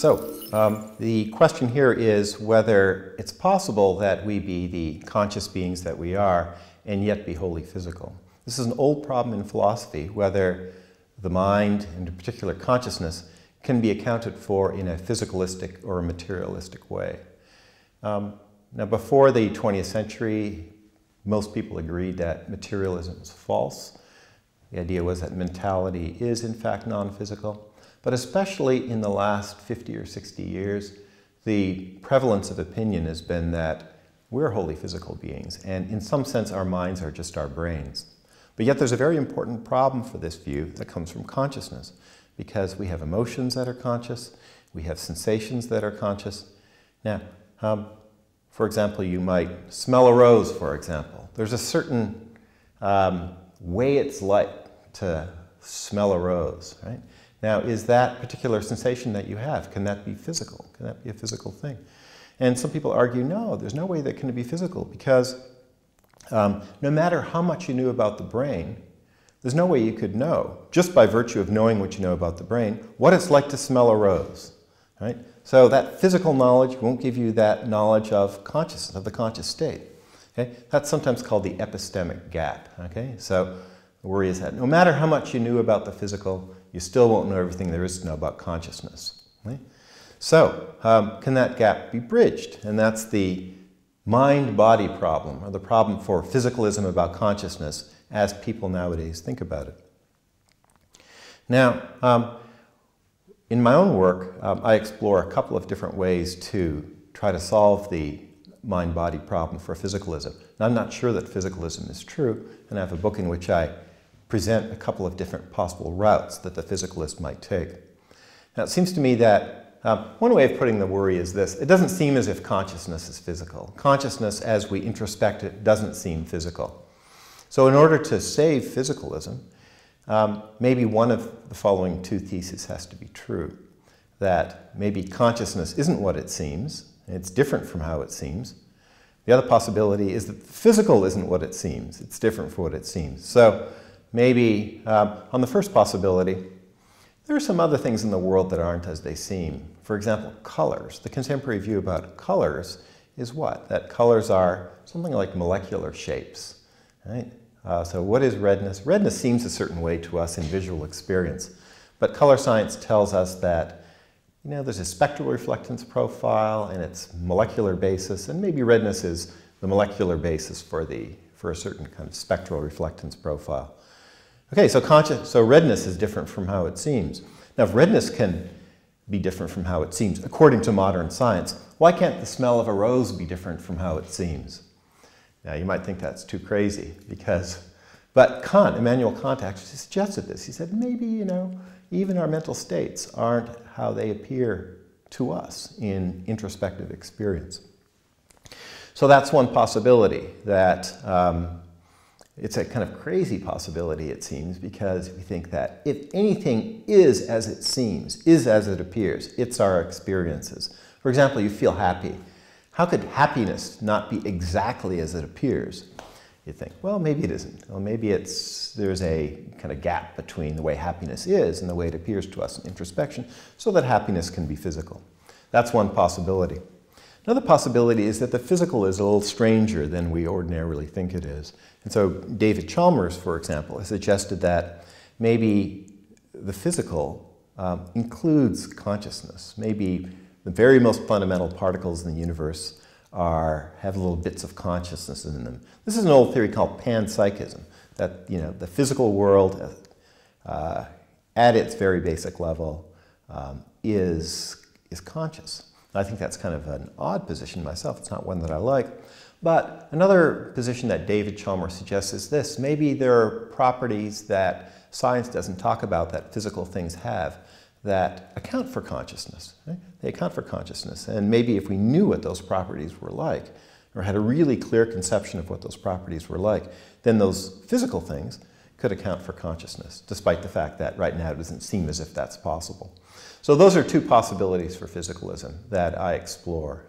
So, um, the question here is whether it's possible that we be the conscious beings that we are and yet be wholly physical. This is an old problem in philosophy, whether the mind, and in particular consciousness, can be accounted for in a physicalistic or a materialistic way. Um, now, before the 20th century, most people agreed that materialism was false. The idea was that mentality is, in fact, non physical. But especially in the last 50 or 60 years, the prevalence of opinion has been that we're wholly physical beings, and in some sense, our minds are just our brains. But yet, there's a very important problem for this view that comes from consciousness, because we have emotions that are conscious, we have sensations that are conscious. Now, um, for example, you might smell a rose, for example. There's a certain um, way it's like to smell a rose, right? Now, is that particular sensation that you have, can that be physical? Can that be a physical thing? And some people argue, no, there's no way that can be physical because um, no matter how much you knew about the brain, there's no way you could know, just by virtue of knowing what you know about the brain, what it's like to smell a rose. Right? So that physical knowledge won't give you that knowledge of consciousness, of the conscious state. Okay? That's sometimes called the epistemic gap. Okay? So the worry is that no matter how much you knew about the physical, you still won't know everything there is to know about consciousness. Right? So, um, can that gap be bridged? And that's the mind body problem, or the problem for physicalism about consciousness as people nowadays think about it. Now, um, in my own work, um, I explore a couple of different ways to try to solve the mind body problem for physicalism. And I'm not sure that physicalism is true, and I have a book in which I present a couple of different possible routes that the physicalist might take. Now, it seems to me that um, one way of putting the worry is this it doesn't seem as if consciousness is physical. Consciousness, as we introspect it, doesn't seem physical. So, in order to save physicalism, um, maybe one of the following two theses has to be true that maybe consciousness isn't what it seems, it's different from how it seems. The other possibility is that the physical isn't what it seems, it's different from what it seems. So, maybe um, on the first possibility, there are some other things in the world that aren't as they seem. For example, colors. The contemporary view about colors is what? That colors are something like molecular shapes. Right? Uh, so, what is redness? Redness seems a certain way to us in visual experience, but color science tells us that you know, there's a spectral reflectance profile and its molecular basis, and maybe redness is the molecular basis for, the, for a certain kind of spectral reflectance profile. Okay, so conscious, so redness is different from how it seems. Now, if redness can be different from how it seems, according to modern science, why can't the smell of a rose be different from how it seems? Now, you might think that's too crazy because, but Kant, Immanuel Kant actually suggested this. He said, maybe, you know, even our mental states aren't how they appear to us in introspective experience. So that's one possibility that um, it's a kind of crazy possibility, it seems, because we think that if anything is as it seems, is as it appears, it's our experiences. For example, you feel happy. How could happiness not be exactly as it appears? You think, well, maybe it isn't. Well, maybe it's there's a kind of gap between the way happiness is and the way it appears to us in introspection, so that happiness can be physical. That's one possibility. Another possibility is that the physical is a little stranger than we ordinarily think it is. And so David Chalmers, for example, has suggested that maybe the physical um, includes consciousness. Maybe the very most fundamental particles in the universe are, have little bits of consciousness in them. This is an old theory called panpsychism, that you know, the physical world uh, at its very basic level um, is, is conscious. I think that's kind of an odd position myself. It's not one that I like. But another position that David Chalmers suggests is this maybe there are properties that science doesn't talk about that physical things have that account for consciousness. Right? They account for consciousness. And maybe if we knew what those properties were like, or had a really clear conception of what those properties were like, then those physical things could account for consciousness, despite the fact that right now it doesn't seem as if that's possible. So those are two possibilities for physicalism that I explore.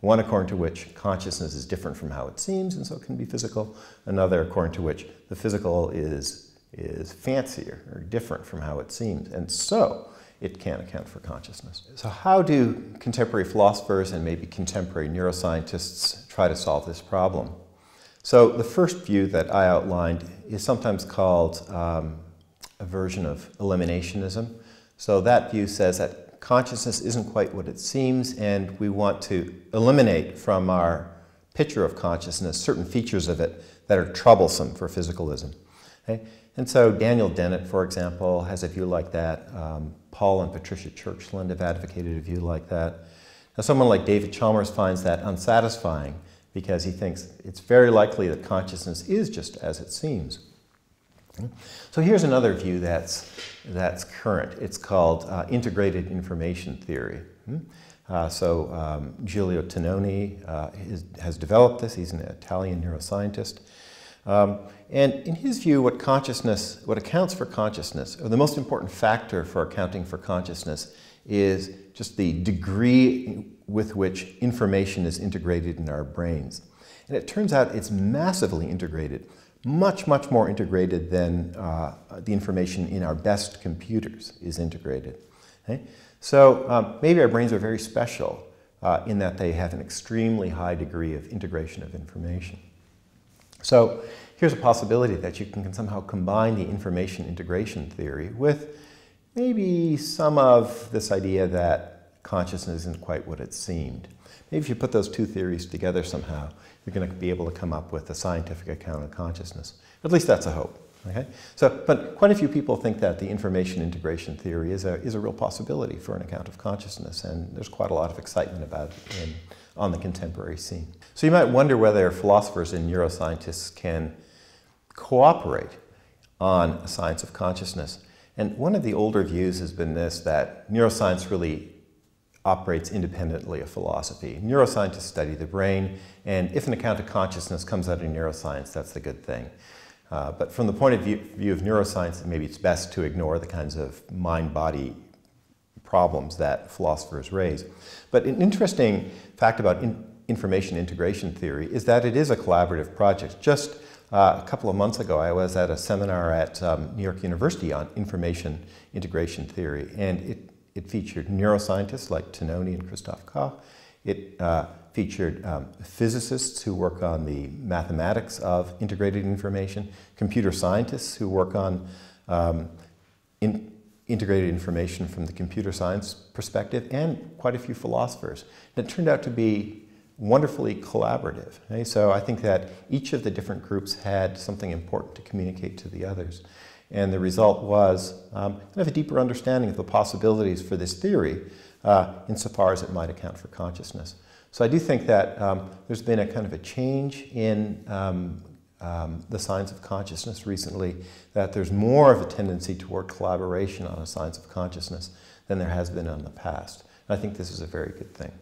One according to which consciousness is different from how it seems and so it can be physical. Another according to which the physical is, is fancier or different from how it seems. And so it can't account for consciousness. So, how do contemporary philosophers and maybe contemporary neuroscientists try to solve this problem? So, the first view that I outlined is sometimes called um, a version of eliminationism. So, that view says that consciousness isn't quite what it seems, and we want to eliminate from our picture of consciousness certain features of it that are troublesome for physicalism. Okay? And so Daniel Dennett, for example, has a view like that. Um, Paul and Patricia Churchland have advocated a view like that. Now, someone like David Chalmers finds that unsatisfying because he thinks it's very likely that consciousness is just as it seems. So here's another view that's, that's current. It's called uh, integrated information theory. Hmm? Uh, so um, Giulio Tononi uh, has developed this. He's an Italian neuroscientist. Um, and in his view, what consciousness, what accounts for consciousness, or the most important factor for accounting for consciousness, is just the degree with which information is integrated in our brains. And it turns out it's massively integrated, much, much more integrated than uh, the information in our best computers is integrated. Okay? So um, maybe our brains are very special uh, in that they have an extremely high degree of integration of information. So here's a possibility that you can somehow combine the information integration theory with maybe some of this idea that consciousness isn't quite what it seemed. Maybe if you put those two theories together somehow, you're going to be able to come up with a scientific account of consciousness. At least that's a hope. Okay? So, but quite a few people think that the information integration theory is a, is a real possibility for an account of consciousness, and there's quite a lot of excitement about it in, on the contemporary scene. So you might wonder whether philosophers and neuroscientists can cooperate on a science of consciousness. And one of the older views has been this that neuroscience really operates independently of philosophy. Neuroscientists study the brain, and if an account of consciousness comes out of neuroscience, that's the good thing. Uh, but from the point of view, view, of neuroscience, maybe it's best to ignore the kinds of mind body problems that philosophers raise. But an interesting fact about in information integration theory is that it is a collaborative project. Just uh, a couple of months ago, I was at a seminar at um, New York University on information integration theory, and it, it featured neuroscientists like Tononi and Christoph Koch. It uh, featured um, physicists who work on the mathematics of integrated information, computer scientists who work on um, in integrated information from the computer science perspective, and quite a few philosophers. And it turned out to be wonderfully collaborative. Okay? So I think that each of the different groups had something important to communicate to the others. And the result was um, kind of a deeper understanding of the possibilities for this theory uh, insofar as it might account for consciousness. So I do think that um, there's been a kind of a change in um, um, the science of consciousness recently, that there's more of a tendency toward collaboration on a science of consciousness than there has been in the past. And I think this is a very good thing.